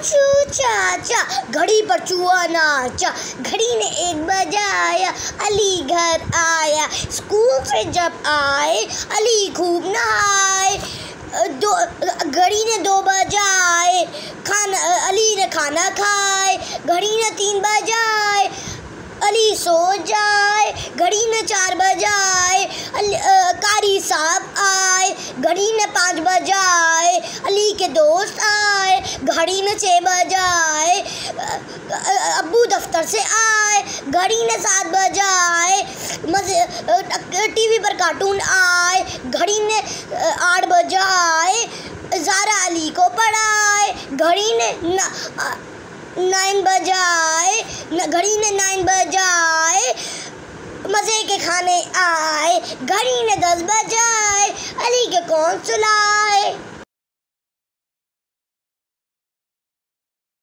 चाचा घड़ी पर चूहा नाचा, घड़ी ने एक बजाया, अली घर आया, स्कूल से जब आए, अली खूब नहाए दो, घड़ी ने दो बजाए, खाना अली ने खाना खाए, घड़ी ने तीन बजाए, अली सो जाए, घड़ी ने चार बजाए कारी साहब आए, घड़ी ने पाँच बजाए, अली के दोस्त आए घड़ी ने छः बजाए अबू दफ्तर से आए, घड़ी ने सात बजाए टीवी पर कार्टून आए, घड़ी ने आठ बजाए, ज़ारा अली को पढ़ाए, घड़ी ने नाइन बजाए घड़ी ने नाइन बजाए, मज़े के खाने आए, घड़ी ने दस बजाए, अली के कौन सुलाए